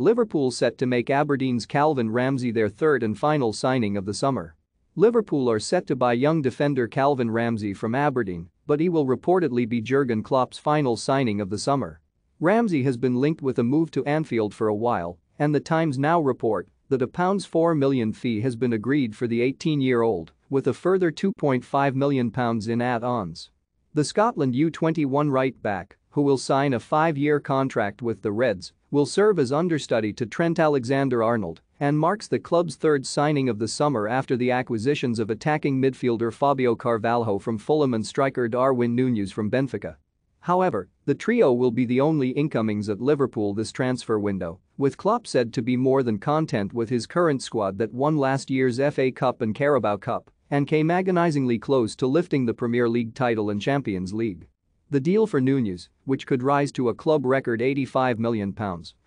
Liverpool set to make Aberdeen's Calvin Ramsey their third and final signing of the summer. Liverpool are set to buy young defender Calvin Ramsey from Aberdeen, but he will reportedly be Jurgen Klopp's final signing of the summer. Ramsey has been linked with a move to Anfield for a while, and the Times now report that a pounds 4 million fee has been agreed for the 18-year-old, with a further 2.5 million pounds in add-ons. The Scotland U21 right back, who will sign a five-year contract with the Reds, will serve as understudy to Trent Alexander-Arnold and marks the club's third signing of the summer after the acquisitions of attacking midfielder Fabio Carvalho from Fulham and striker Darwin Núñez from Benfica. However, the trio will be the only incomings at Liverpool this transfer window, with Klopp said to be more than content with his current squad that won last year's FA Cup and Carabao Cup and came agonizingly close to lifting the Premier League title and Champions League. The deal for Núñez, which could rise to a club record £85 million,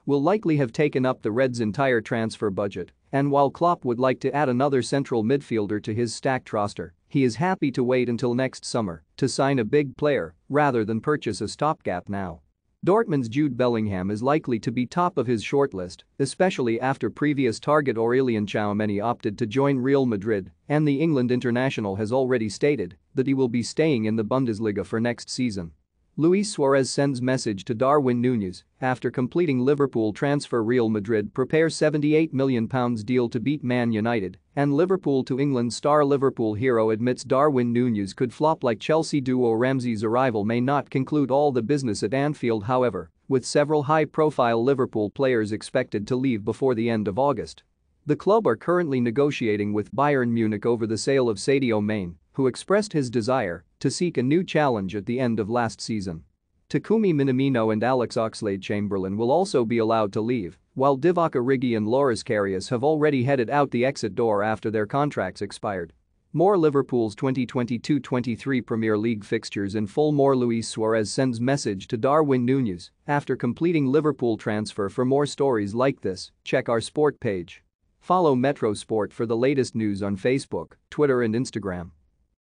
will likely have taken up the Reds' entire transfer budget, and while Klopp would like to add another central midfielder to his stacked roster, he is happy to wait until next summer to sign a big player rather than purchase a stopgap now. Dortmund's Jude Bellingham is likely to be top of his shortlist, especially after previous target Aurelien Tchouameni opted to join Real Madrid and the England international has already stated that he will be staying in the Bundesliga for next season. Luis Suarez sends message to Darwin Núñez after completing Liverpool transfer Real Madrid prepare £78 million deal to beat Man United and Liverpool to England star Liverpool hero admits Darwin Núñez could flop like Chelsea duo Ramsey's arrival may not conclude all the business at Anfield however, with several high-profile Liverpool players expected to leave before the end of August. The club are currently negotiating with Bayern Munich over the sale of Sadio Mane, who expressed his desire to seek a new challenge at the end of last season. Takumi Minamino and Alex Oxlade-Chamberlain will also be allowed to leave, while Divock Origi and Loris Karius have already headed out the exit door after their contracts expired. More Liverpool's 2022-23 Premier League fixtures in full More Luis Suarez sends message to Darwin Núñez after completing Liverpool transfer for more stories like this, check our sport page. Follow Metro Sport for the latest news on Facebook, Twitter and Instagram.